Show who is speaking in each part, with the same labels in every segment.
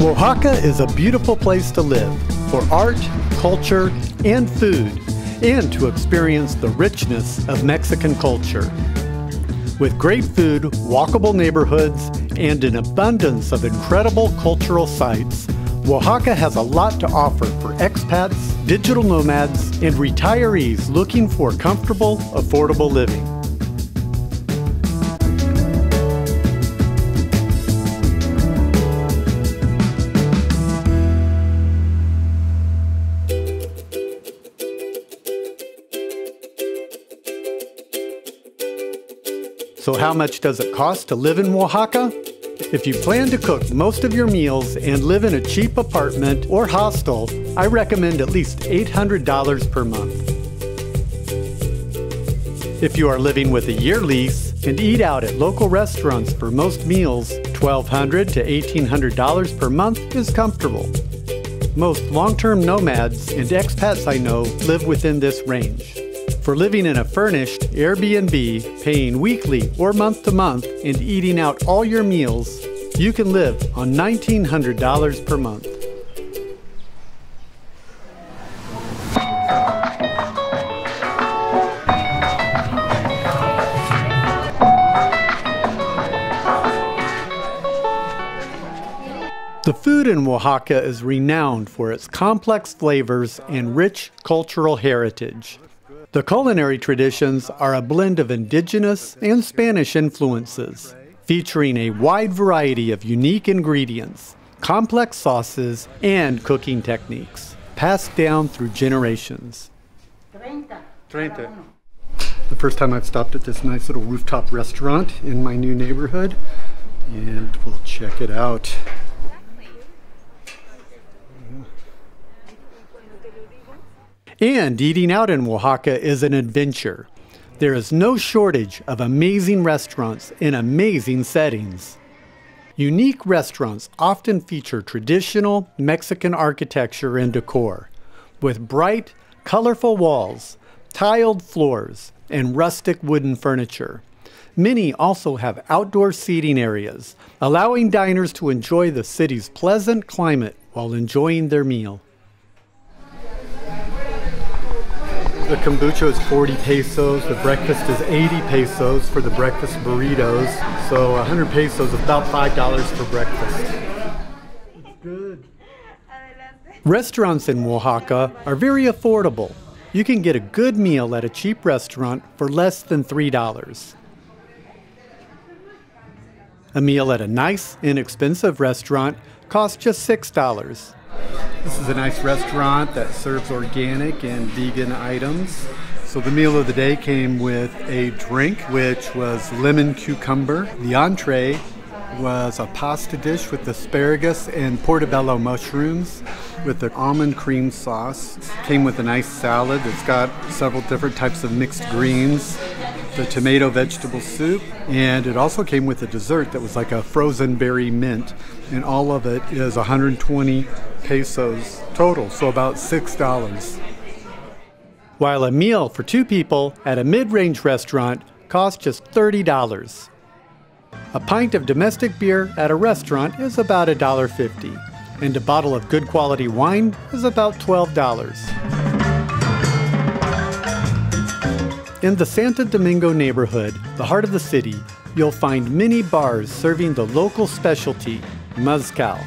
Speaker 1: Oaxaca is a beautiful place to live for art, culture, and food, and to experience the richness of Mexican culture. With great food, walkable neighborhoods, and an abundance of incredible cultural sites, Oaxaca has a lot to offer for expats, digital nomads, and retirees looking for comfortable, affordable living. So, how much does it cost to live in Oaxaca? If you plan to cook most of your meals and live in a cheap apartment or hostel, I recommend at least $800 per month. If you are living with a year lease and eat out at local restaurants for most meals, $1,200 to $1,800 per month is comfortable. Most long term nomads and expats I know live within this range. For living in a furnished Airbnb, paying weekly or month to month, and eating out all your meals, you can live on $1,900 per month. The food in Oaxaca is renowned for its complex flavors and rich cultural heritage. The culinary traditions are a blend of indigenous and Spanish influences, featuring a wide variety of unique ingredients, complex sauces, and cooking techniques, passed down through generations. The first time I've stopped at this nice little rooftop restaurant in my new neighborhood, and we'll check it out. And eating out in Oaxaca is an adventure. There is no shortage of amazing restaurants in amazing settings. Unique restaurants often feature traditional Mexican architecture and decor, with bright, colorful walls, tiled floors, and rustic wooden furniture. Many also have outdoor seating areas, allowing diners to enjoy the city's pleasant climate while enjoying their meal. The kombucha is 40 pesos. The breakfast is 80 pesos for the breakfast burritos. So 100 pesos about $5 for breakfast. It's good. Restaurants in Oaxaca are very affordable. You can get a good meal at a cheap restaurant for less than $3. A meal at a nice, inexpensive restaurant costs just $6. This is a nice restaurant that serves organic and vegan items. So the meal of the day came with a drink, which was lemon cucumber. The entree was a pasta dish with asparagus and portobello mushrooms with the almond cream sauce. Came with a nice salad that's got several different types of mixed greens, the tomato vegetable soup, and it also came with a dessert that was like a frozen berry mint, and all of it is 120 pesos total, so about $6. While a meal for two people at a mid range restaurant costs just $30. A pint of domestic beer at a restaurant is about $1.50, and a bottle of good quality wine is about $12. In the Santo Domingo neighborhood, the heart of the city, you'll find many bars serving the local specialty, mezcal.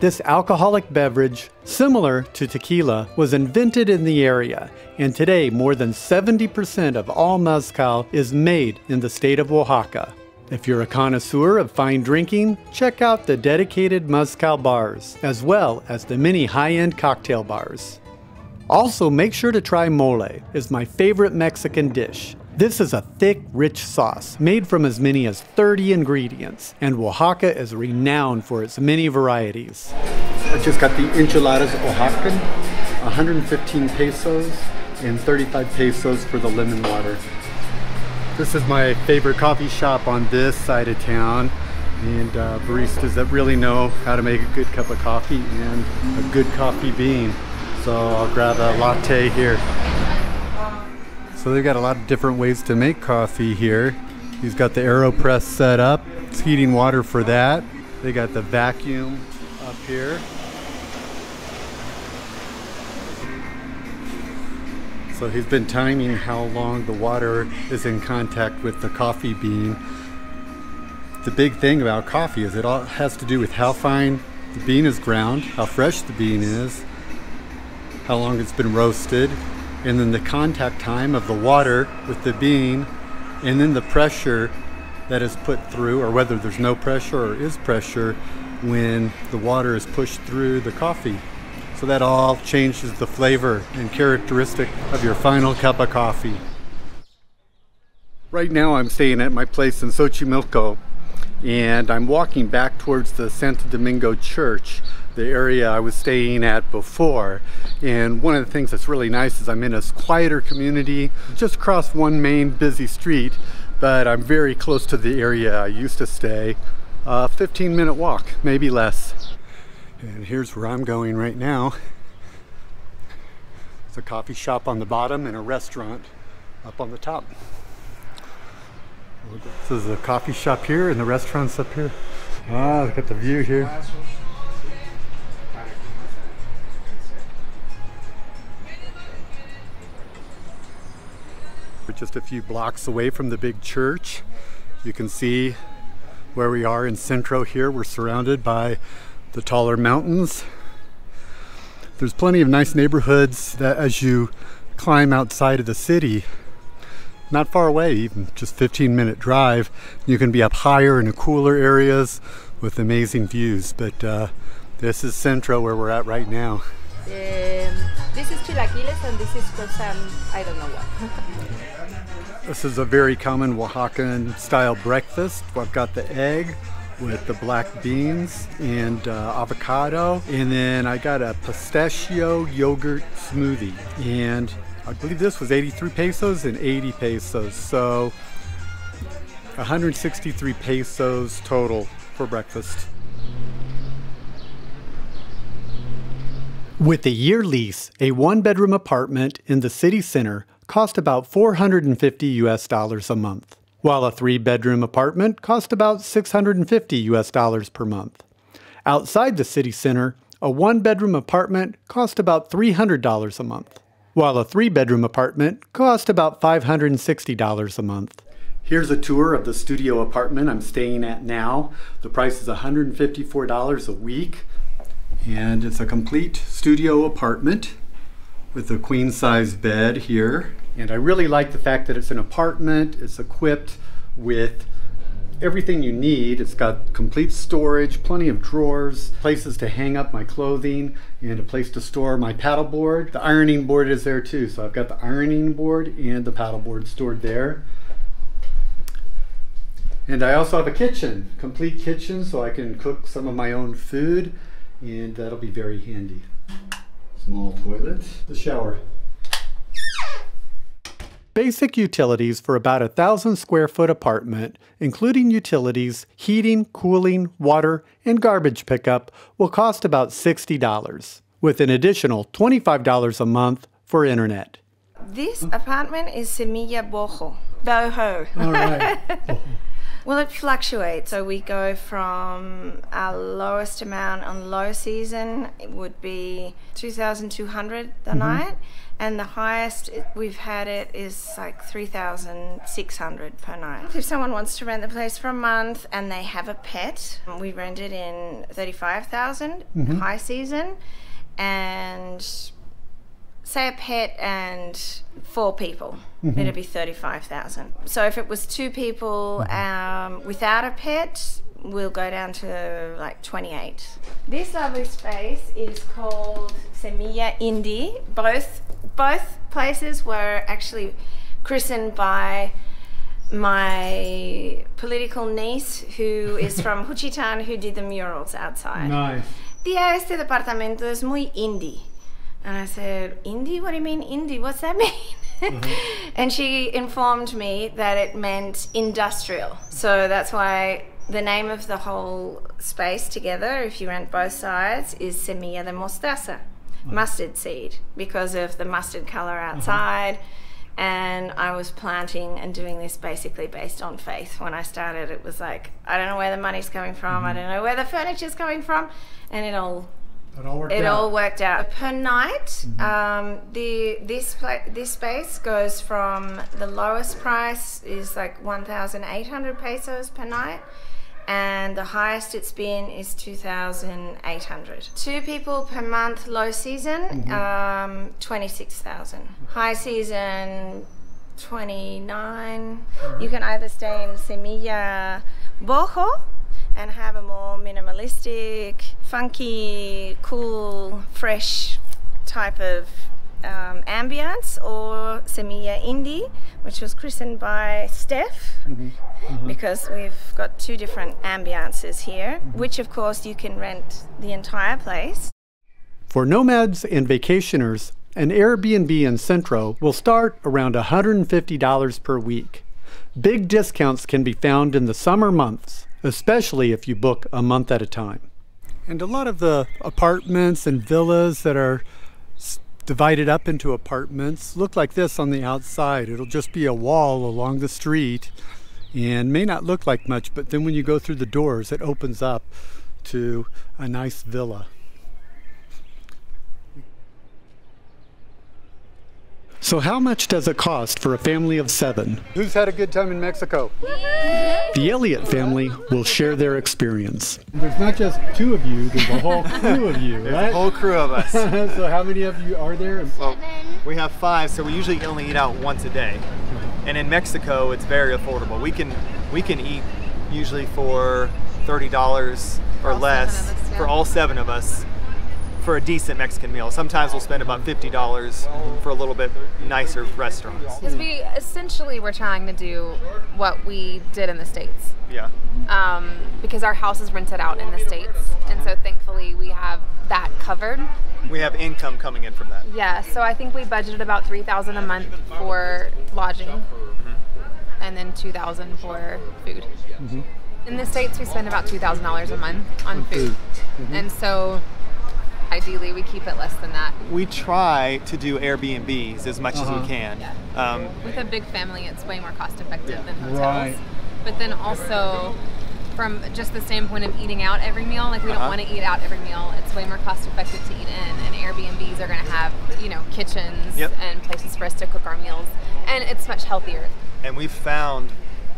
Speaker 1: This alcoholic beverage, similar to tequila, was invented in the area, and today more than 70% of all mezcal is made in the state of Oaxaca. If you're a connoisseur of fine drinking, check out the dedicated mezcal bars, as well as the many high-end cocktail bars. Also, make sure to try mole, is my favorite Mexican dish. This is a thick, rich sauce made from as many as 30 ingredients, and Oaxaca is renowned for its many varieties. I just got the enchiladas Oaxacan, 115 pesos and 35 pesos for the lemon water. This is my favorite coffee shop on this side of town and uh, baristas that really know how to make a good cup of coffee and a good coffee bean. So I'll grab a latte here. So they've got a lot of different ways to make coffee here. He's got the AeroPress set up. It's heating water for that. They got the vacuum up here. So he's been timing how long the water is in contact with the coffee bean. The big thing about coffee is it all has to do with how fine the bean is ground, how fresh the bean is, how long it's been roasted, and then the contact time of the water with the bean, and then the pressure that is put through, or whether there's no pressure or is pressure when the water is pushed through the coffee. So that all changes the flavor and characteristic of your final cup of coffee. Right now I'm staying at my place in Xochimilco and I'm walking back towards the Santo Domingo Church, the area I was staying at before. And one of the things that's really nice is I'm in a quieter community, just across one main busy street, but I'm very close to the area I used to stay. A 15 minute walk, maybe less. And here's where I'm going right now. It's a coffee shop on the bottom and a restaurant up on the top. This is a coffee shop here and the restaurant's up here. Ah, look at the view here. Just a few blocks away from the big church. You can see where we are in Centro here. We're surrounded by the taller mountains. There's plenty of nice neighborhoods that as you climb outside of the city, not far away, even just 15 minute drive, you can be up higher in the cooler areas with amazing views. But uh, this is Centro where we're at right now.
Speaker 2: Um, this is chilaquiles and this is for some, I don't know what.
Speaker 1: this is a very common Oaxacan style breakfast. I've got the egg, with the black beans and uh, avocado. And then I got a pistachio yogurt smoothie. And I believe this was 83 pesos and 80 pesos. So 163 pesos total for breakfast. With a year lease, a one bedroom apartment in the city center cost about 450 US dollars a month while a three bedroom apartment cost about 650 US dollars per month. Outside the city center, a one bedroom apartment cost about $300 a month, while a three bedroom apartment cost about $560 a month. Here's a tour of the studio apartment I'm staying at now. The price is $154 a week, and it's a complete studio apartment with a queen size bed here and I really like the fact that it's an apartment, it's equipped with everything you need. It's got complete storage, plenty of drawers, places to hang up my clothing, and a place to store my paddleboard. The ironing board is there too, so I've got the ironing board and the paddleboard stored there. And I also have a kitchen, complete kitchen, so I can cook some of my own food, and that'll be very handy. Small toilet, the shower. Basic utilities for about a thousand square foot apartment, including utilities, heating, cooling, water, and garbage pickup, will cost about $60, with an additional $25 a month for internet.
Speaker 2: This apartment is Semilla Boho. Boho.
Speaker 1: All right.
Speaker 2: well, it fluctuates. So we go from our lowest amount on low season, it would be 2,200 the mm-hmm. night and the highest we've had it is like 3600 per night if someone wants to rent the place for a month and they have a pet we rent it in 35000 mm-hmm. high season and say a pet and four people mm-hmm. it'd be 35000 so if it was two people mm-hmm. um, without a pet we'll go down to like 28 this lovely space is called semilla Indie both both places were actually christened by my political niece who is from Juchitán who did the murals outside.
Speaker 1: Nice.
Speaker 2: Tía, este departamento es muy indie. And I said, indie? What do you mean indie? What's that mean? Mm-hmm. and she informed me that it meant industrial. So that's why the name of the whole space together, if you rent both sides, is Semilla de Mostaza mustard seed because of the mustard color uh-huh. outside. and I was planting and doing this basically based on faith. When I started, it was like I don't know where the money's coming from, I don't know where the furniture's coming from, and it all
Speaker 1: It all worked
Speaker 2: it
Speaker 1: out.
Speaker 2: all worked out per night. Um, the this pla- this space goes from the lowest price is like one thousand eight hundred pesos per night, and the highest it's been is two thousand eight hundred. Two people per month. Low season, um, twenty six thousand. High season. 29 you can either stay in Semilla Boho and have a more minimalistic, funky, cool, fresh type of um, ambience, or Semilla Indie, which was christened by Steph, mm-hmm. Mm-hmm. because we've got two different ambiances here, mm-hmm. which of course you can rent the entire place.
Speaker 1: For nomads and vacationers, an Airbnb in Centro will start around $150 per week. Big discounts can be found in the summer months, especially if you book a month at a time. And a lot of the apartments and villas that are divided up into apartments look like this on the outside. It'll just be a wall along the street and may not look like much, but then when you go through the doors, it opens up to a nice villa. So, how much does it cost for a family of seven? Who's had a good time in Mexico? The Elliott family will share their experience. There's not just two of you, there's a whole crew of you,
Speaker 3: There's a whole crew of us.
Speaker 1: so, how many of you are there?
Speaker 3: well, we have five, so we usually only eat out once a day. And in Mexico, it's very affordable. We can we can eat usually for thirty dollars or less
Speaker 4: us, yeah.
Speaker 3: for all seven of us for a decent Mexican meal. Sometimes we'll spend about fifty dollars for a little bit nicer restaurants.
Speaker 4: Because we essentially were trying to do what we did in the States.
Speaker 3: Yeah.
Speaker 4: Um, because our house is rented out in the States. And so thankfully we have that covered.
Speaker 3: We have income coming in from that.
Speaker 4: Yeah, so I think we budgeted about 3000 a month for lodging mm-hmm. and then 2000 for food. Mm-hmm. In the States, we spend about $2,000 a month on food. Mm-hmm. And so ideally we keep it less than that.
Speaker 3: We try to do Airbnbs as much as
Speaker 1: Uh-huh.
Speaker 3: we can. Um,
Speaker 4: with a big family, it's way more cost effective
Speaker 3: Yeah.
Speaker 4: than hotels.
Speaker 1: Right.
Speaker 4: But then also, from just the standpoint of eating out every meal, like we don't
Speaker 3: Uh-huh.
Speaker 4: want to eat out every meal. It's way more cost effective to eat in, and Airbnbs are going to have you know kitchens
Speaker 3: Yep.
Speaker 4: and places for us to cook our meals, and it's much healthier.
Speaker 3: and we've found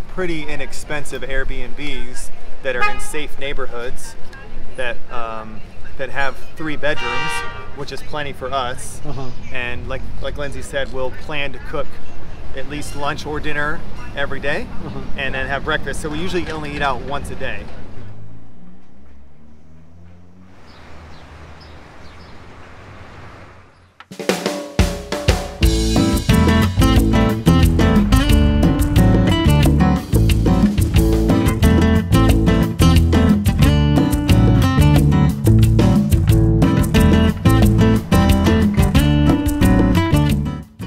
Speaker 3: pretty inexpensive Airbnbs that are in safe neighborhoods that um, that have three bedrooms, which is plenty for us.
Speaker 1: Uh-huh.
Speaker 3: And like like Lindsay said, we'll plan to cook at least lunch or dinner every day,
Speaker 1: Uh-huh.
Speaker 3: and then have breakfast. So we usually only eat out once a day.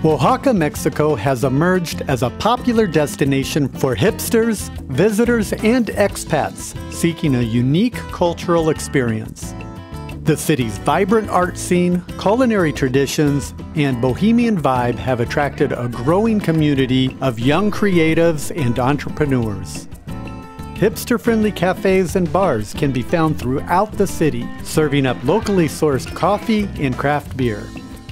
Speaker 1: Oaxaca, Mexico has emerged as a popular destination for hipsters, visitors, and expats seeking a unique cultural experience. The city's vibrant art scene, culinary traditions, and bohemian vibe have attracted a growing community of young creatives and entrepreneurs. Hipster friendly cafes and bars can be found throughout the city, serving up locally sourced coffee and craft beer,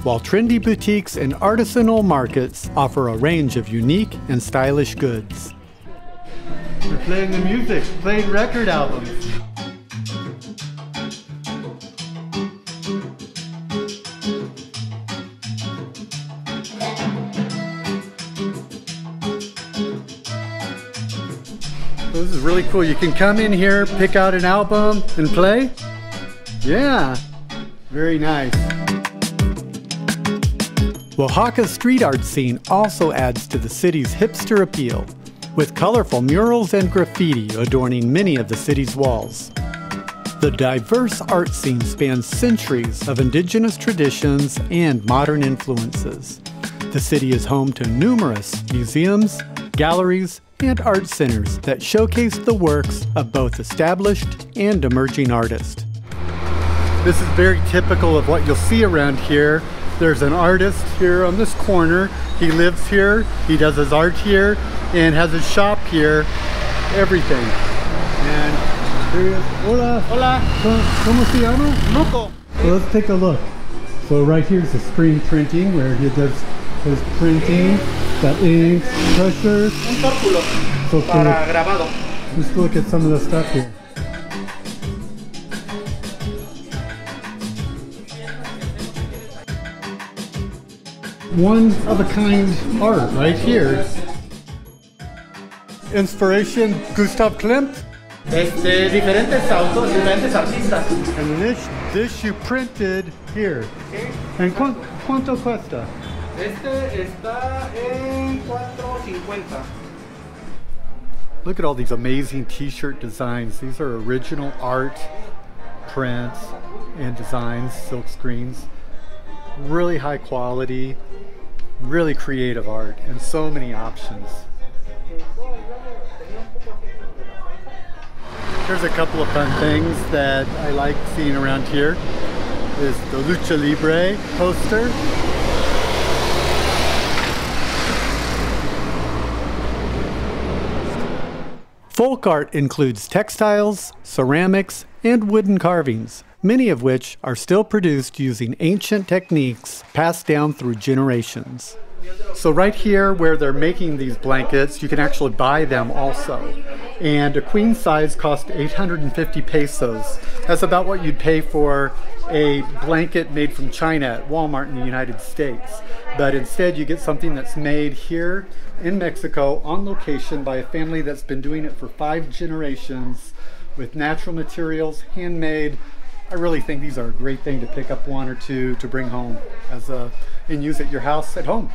Speaker 1: while trendy boutiques and artisanal markets offer a range of unique and stylish goods. We're playing the music, playing record albums. This is really cool. You can come in here, pick out an album, and play. Yeah, very nice. Oaxaca's street art scene also adds to the city's hipster appeal, with colorful murals and graffiti adorning many of the city's walls. The diverse art scene spans centuries of indigenous traditions and modern influences. The city is home to numerous museums, galleries, and art centers that showcase the works of both established and emerging artists. This is very typical of what you'll see around here. There's an artist here on this corner. He lives here, he does his art here, and has his shop here, everything. And here he is. Hola.
Speaker 3: Hola.
Speaker 1: ¿Cómo se llama? Well, let's take a look. So right here is the screen printing where he does his printing, the ink, pressure.
Speaker 3: Un tórculo
Speaker 1: So
Speaker 3: para grabado.
Speaker 1: Let's look at some of the stuff here. One of a kind art right here. Inspiration Gustav Klimt.
Speaker 3: Este, diferentes autos, diferentes artistas.
Speaker 1: And this, this you printed here. And cu- cuánto cuesta?
Speaker 3: Este está en 4.50.
Speaker 1: Look at all these amazing t-shirt designs. These are original art prints and designs, silk screens. Really high quality, really creative art, and so many options. Here's a couple of fun things that I like seeing around here. Is the Lucha Libre poster. Folk art includes textiles, ceramics, and wooden carvings, many of which are still produced using ancient techniques passed down through generations. So, right here where they're making these blankets, you can actually buy them also. And a queen size cost 850 pesos. That's about what you'd pay for a blanket made from China at Walmart in the United States. But instead, you get something that's made here in Mexico on location by a family that's been doing it for five generations with natural materials, handmade. I really think these are a great thing to pick up one or two to bring home as a and use at your house at home.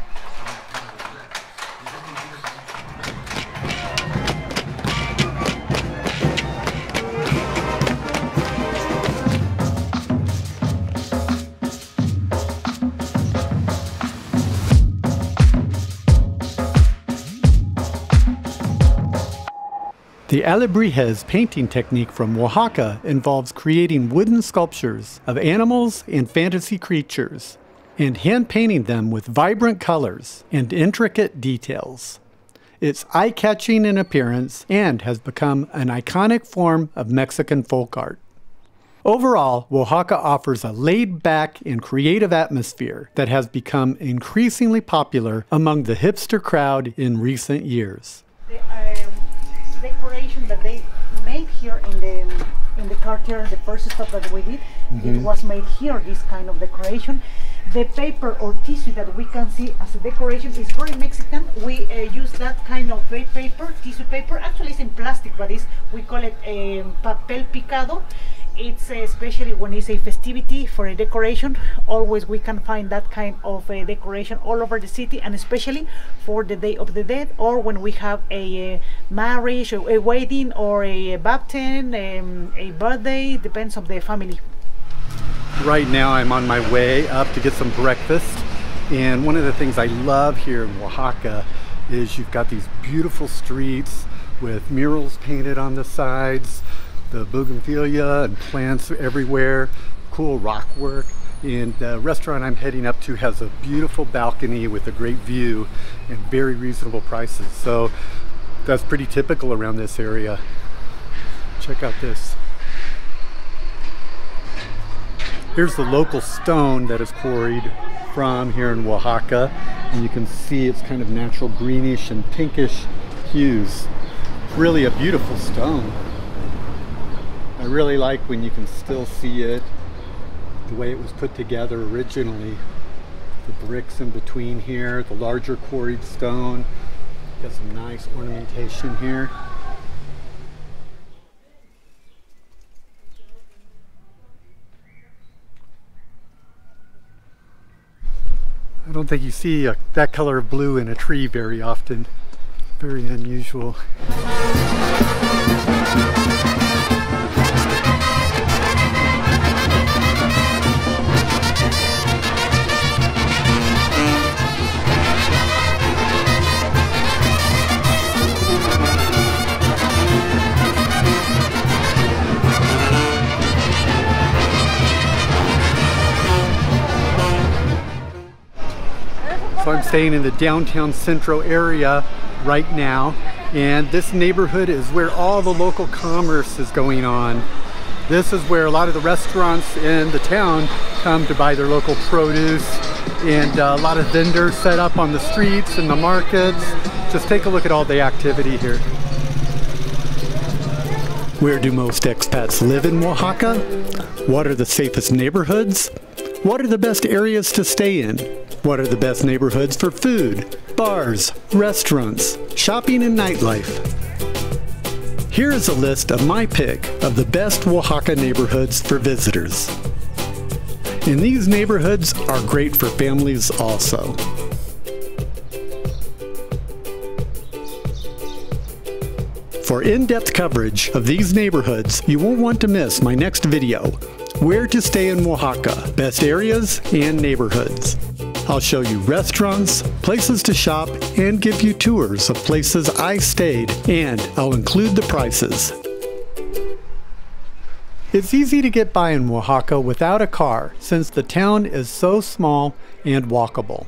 Speaker 1: The Alebrijes painting technique from Oaxaca involves creating wooden sculptures of animals and fantasy creatures and hand painting them with vibrant colors and intricate details. It's eye catching in appearance and has become an iconic form of Mexican folk art. Overall, Oaxaca offers a laid back and creative atmosphere that has become increasingly popular among the hipster crowd in recent years.
Speaker 5: Decoration that they made here in the in the Cartier, the first stop that we did, it was made here. This kind of decoration. The paper or tissue that we can see as a decoration is very Mexican. We uh, use that kind of paper, tissue paper. Actually, it's in plastic, but it's we call it um, papel picado. It's uh, especially when it's a festivity for a decoration. Always we can find that kind of uh, decoration all over the city, and especially for the Day of the Dead, or when we have a uh, marriage, or a wedding, or a baptism, um, a birthday. Depends on the family.
Speaker 1: Right now, I'm on my way up to get some breakfast. And one of the things I love here in Oaxaca is you've got these beautiful streets with murals painted on the sides, the bougainvillea and plants everywhere, cool rock work. And the restaurant I'm heading up to has a beautiful balcony with a great view and very reasonable prices. So that's pretty typical around this area. Check out this. Here's the local stone that is quarried from here in Oaxaca. And you can see it's kind of natural greenish and pinkish hues. Really a beautiful stone. I really like when you can still see it the way it was put together originally. The bricks in between here, the larger quarried stone. Got some nice ornamentation here. I don't think you see a, that color of blue in a tree very often. Very unusual. Staying in the downtown central area right now. And this neighborhood is where all the local commerce is going on. This is where a lot of the restaurants in the town come to buy their local produce and uh, a lot of vendors set up on the streets and the markets. Just take a look at all the activity here. Where do most expats live in Oaxaca? What are the safest neighborhoods? What are the best areas to stay in? What are the best neighborhoods for food, bars, restaurants, shopping, and nightlife? Here is a list of my pick of the best Oaxaca neighborhoods for visitors. And these neighborhoods are great for families also. For in-depth coverage of these neighborhoods, you won't want to miss my next video, Where to Stay in Oaxaca, Best Areas and Neighborhoods. I'll show you restaurants, places to shop, and give you tours of places I stayed, and I'll include the prices. It's easy to get by in Oaxaca without a car since the town is so small and walkable.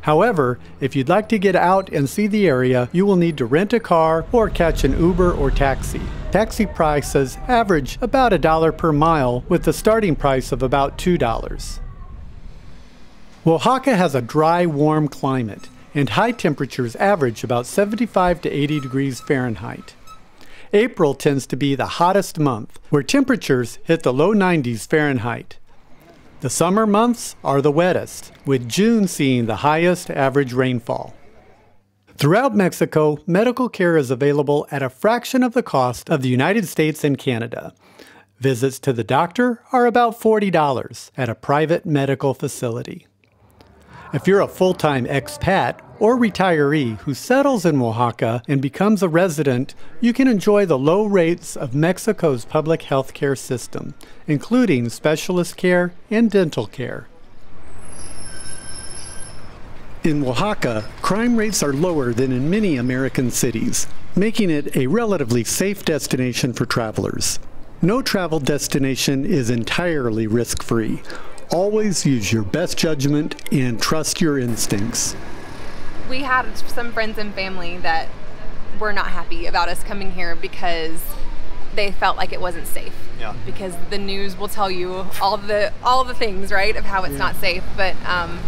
Speaker 1: However, if you'd like to get out and see the area, you will need to rent a car or catch an Uber or taxi. Taxi prices average about a dollar per mile with the starting price of about $2. Oaxaca has a dry, warm climate, and high temperatures average about 75 to 80 degrees Fahrenheit. April tends to be the hottest month, where temperatures hit the low 90s Fahrenheit. The summer months are the wettest, with June seeing the highest average rainfall. Throughout Mexico, medical care is available at a fraction of the cost of the United States and Canada. Visits to the doctor are about $40 at a private medical facility. If you're a full time expat or retiree who settles in Oaxaca and becomes a resident, you can enjoy the low rates of Mexico's public health care system, including specialist care and dental care. In Oaxaca, crime rates are lower than in many American cities, making it a relatively safe destination for travelers. No travel destination is entirely risk free. Always use your best judgment and trust your instincts
Speaker 4: we had some friends and family that were not happy about us coming here because they felt like it wasn't safe.
Speaker 3: Yeah.
Speaker 4: Because the news will tell you all the all the things, right, of how it's yeah. not safe. But um,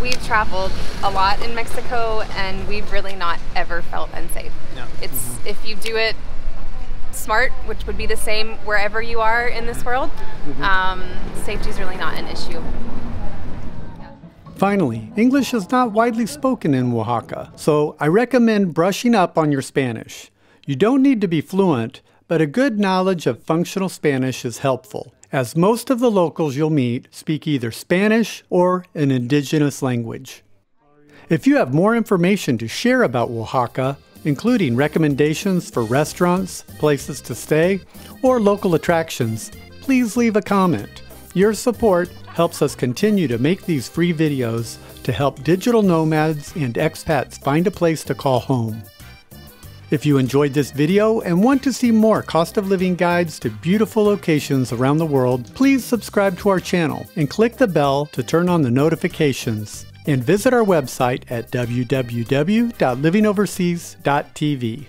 Speaker 4: we've traveled a lot in Mexico, and we've really not ever felt unsafe.
Speaker 3: Yeah.
Speaker 4: It's mm-hmm. if you do it smart, which would be the same wherever you are in this world. Mm-hmm. Um, safety is really not an issue.
Speaker 1: Finally, English is not widely spoken in Oaxaca, so I recommend brushing up on your Spanish. You don't need to be fluent, but a good knowledge of functional Spanish is helpful, as most of the locals you'll meet speak either Spanish or an indigenous language. If you have more information to share about Oaxaca, including recommendations for restaurants, places to stay, or local attractions, please leave a comment. Your support helps us continue to make these free videos to help digital nomads and expats find a place to call home. If you enjoyed this video and want to see more cost of living guides to beautiful locations around the world, please subscribe to our channel and click the bell to turn on the notifications. And visit our website at www.livingoverseas.tv.